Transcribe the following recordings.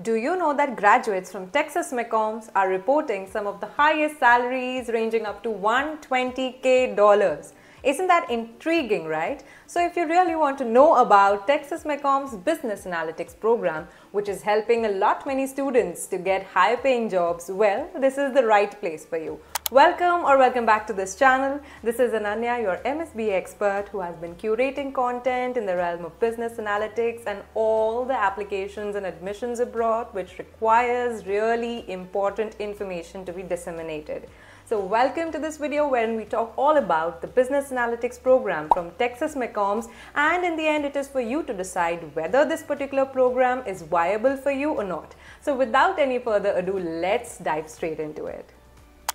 Do you know that graduates from Texas McCombs are reporting some of the highest salaries ranging up to 120k dollars? Isn't that intriguing, right? So if you really want to know about Texas McCombs Business Analytics program, which is helping a lot many students to get high paying jobs, well, this is the right place for you. Welcome or welcome back to this channel. This is Ananya, your MSBA expert who has been curating content in the realm of business analytics and all the applications and admissions abroad which requires really important information to be disseminated. So welcome to this video wherein we talk all about the business analytics program from Texas McCombs and in the end it is for you to decide whether this particular program is viable for you or not. So without any further ado, let's dive straight into it.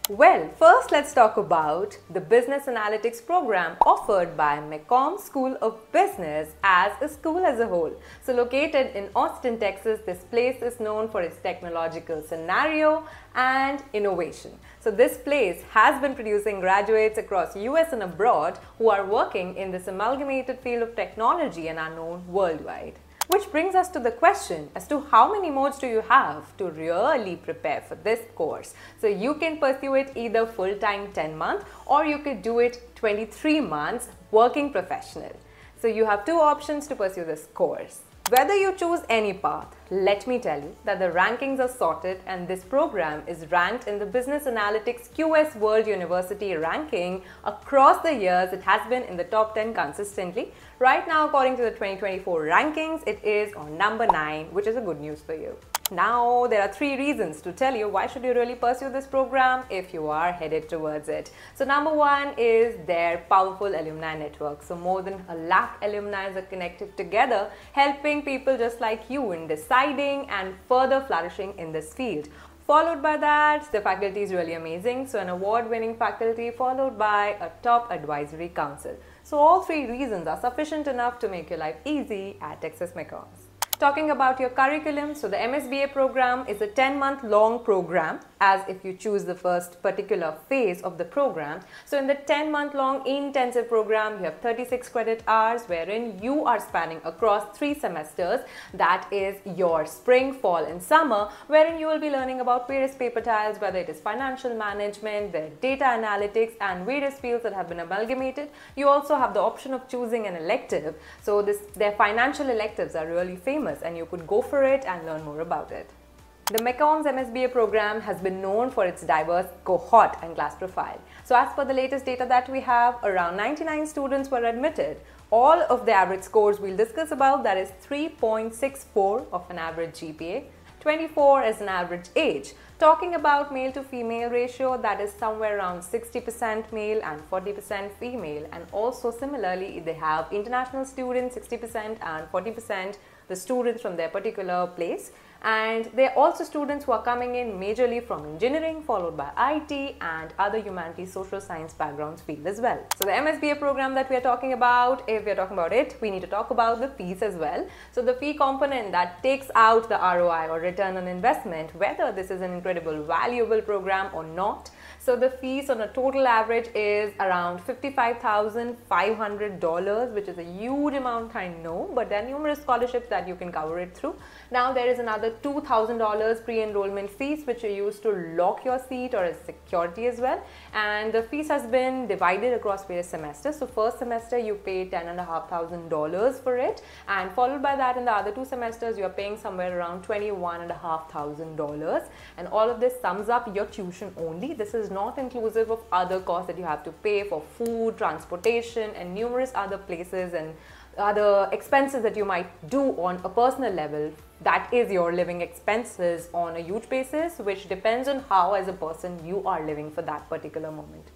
Well, first let's talk about the Business Analytics program offered by McComb School of Business as a school as a whole. So located in Austin, Texas, this place is known for its technological scenario and innovation. So this place has been producing graduates across US and abroad who are working in this amalgamated field of technology and are known worldwide. Which brings us to the question as to how many modes do you have to really prepare for this course. So you can pursue it either full-time 10 months or you could do it 23 months working professional. So you have two options to pursue this course. Whether you choose any path, let me tell you that the rankings are sorted and this program is ranked in the Business Analytics QS World University ranking across the years. It has been in the top 10 consistently. Right now, according to the 2024 rankings, it is on number 9, which is a good news for you. Now, there are three reasons to tell you why should you really pursue this program if you are headed towards it. So number one is their powerful alumni network. So more than a lakh alumni are connected together, helping people just like you in deciding and further flourishing in this field. Followed by that, the faculty is really amazing. So an award-winning faculty followed by a top advisory council. So all three reasons are sufficient enough to make your life easy at Texas McCombs. Talking about your curriculum, so the MSBA program is a 10 month long program as if you choose the first particular phase of the program. So in the 10 month long intensive program, you have 36 credit hours wherein you are spanning across three semesters. That is your spring, fall and summer wherein you will be learning about various paper tiles, whether it is financial management, the data analytics and various fields that have been amalgamated. You also have the option of choosing an elective. So this, their financial electives are really famous famous and you could go for it and learn more about it. The McCombs MSBA program has been known for its diverse cohort and class profile. So as per the latest data that we have, around 99 students were admitted. All of the average scores we'll discuss about that is 3.64 of an average GPA, 24 is an average age. Talking about male to female ratio, that is somewhere around 60% male and 40% female. And also similarly, they have international students 60% and 40% the students from their particular place and they're also students who are coming in majorly from engineering followed by IT and other humanities social science backgrounds field as well. So the MSBA program that we are talking about, if we are talking about it, we need to talk about the fees as well. So the fee component that takes out the ROI or return on investment, whether this is an incredible valuable program or not, so the fees on a total average is around $55,500, which is a huge amount, I know, but there are numerous scholarships that you can cover it through. Now there is another $2,000 pre-enrollment fees, which are used to lock your seat or as security as well. And the fees has been divided across various semesters. So first semester you pay $10,500 for it. And followed by that in the other two semesters, you're paying somewhere around $21,500. And all of this sums up your tuition only. This is not inclusive of other costs that you have to pay for food, transportation and numerous other places and other expenses that you might do on a personal level. That is your living expenses on a huge basis, which depends on how as a person you are living for that particular moment.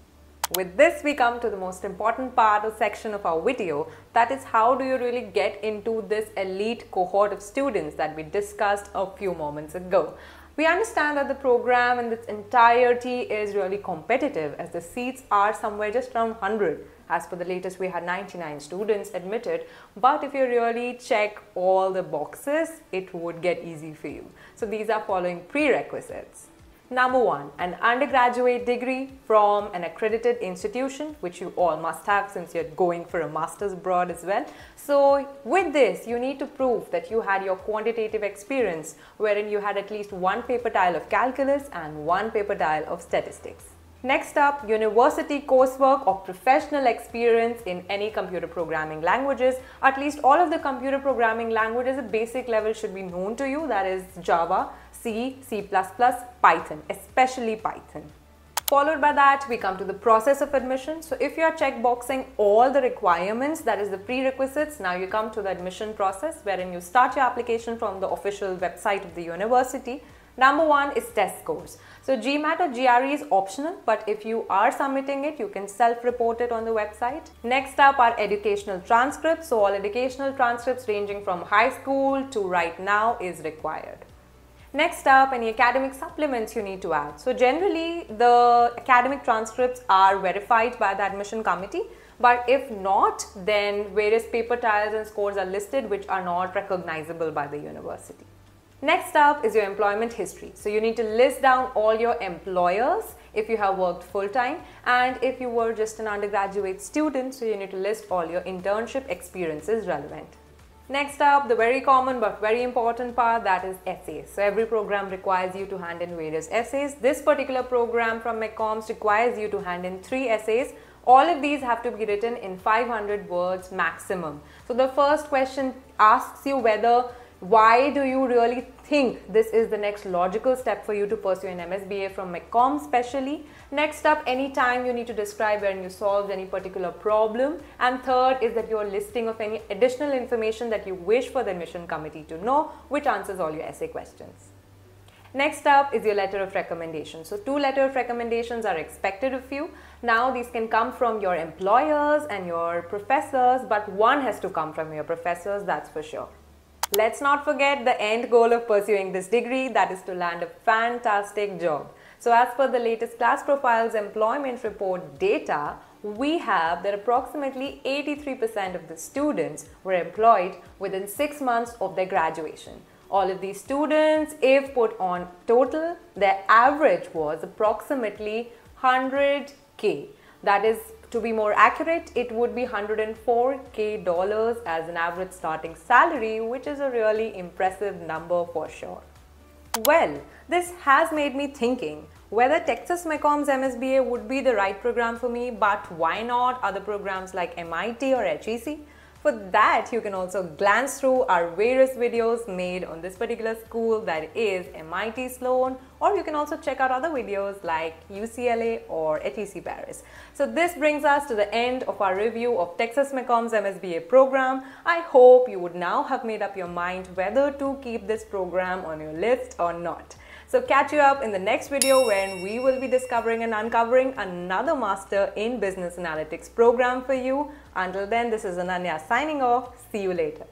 With this, we come to the most important part or section of our video. That is how do you really get into this elite cohort of students that we discussed a few moments ago. We understand that the program in its entirety is really competitive as the seats are somewhere just around 100. As per the latest, we had 99 students admitted. But if you really check all the boxes, it would get easy for you. So these are following prerequisites. Number one, an undergraduate degree from an accredited institution, which you all must have since you're going for a master's abroad as well. So with this, you need to prove that you had your quantitative experience, wherein you had at least one paper tile of calculus and one paper tile of statistics. Next up, university coursework or professional experience in any computer programming languages. At least all of the computer programming languages at basic level should be known to you. That is Java, C, C++, Python, especially Python. Followed by that, we come to the process of admission. So if you are checkboxing all the requirements, that is the prerequisites, now you come to the admission process wherein you start your application from the official website of the university. Number one is test scores. So GMAT or GRE is optional, but if you are submitting it, you can self-report it on the website. Next up are educational transcripts. So all educational transcripts ranging from high school to right now is required. Next up, any academic supplements you need to add. So generally, the academic transcripts are verified by the admission committee. But if not, then various paper tiles and scores are listed which are not recognizable by the university. Next up is your employment history. So you need to list down all your employers if you have worked full time and if you were just an undergraduate student, so you need to list all your internship experiences relevant. Next up, the very common but very important part that is essays. So every program requires you to hand in various essays. This particular program from McCombs requires you to hand in three essays. All of these have to be written in 500 words maximum. So the first question asks you whether why do you really think this is the next logical step for you to pursue an MSBA from McComb specially? Next up, anytime you need to describe when you solved any particular problem. And third is that your listing of any additional information that you wish for the admission committee to know, which answers all your essay questions. Next up is your letter of recommendation. So two letter of recommendations are expected of you. Now these can come from your employers and your professors, but one has to come from your professors, that's for sure. Let's not forget the end goal of pursuing this degree that is to land a fantastic job. So as per the latest class profiles employment report data, we have that approximately 83% of the students were employed within 6 months of their graduation. All of these students, if put on total, their average was approximately 100k. That is to be more accurate, it would be 104k dollars as an average starting salary, which is a really impressive number for sure. Well, this has made me thinking whether Texas McCombs MSBA would be the right program for me, but why not other programs like MIT or HEC? For that, you can also glance through our various videos made on this particular school that is MIT Sloan or you can also check out other videos like UCLA or HEC Paris. So this brings us to the end of our review of Texas McCombs MSBA program. I hope you would now have made up your mind whether to keep this program on your list or not. So catch you up in the next video when we will be discovering and uncovering another Master in Business Analytics program for you. Until then, this is Ananya signing off. See you later.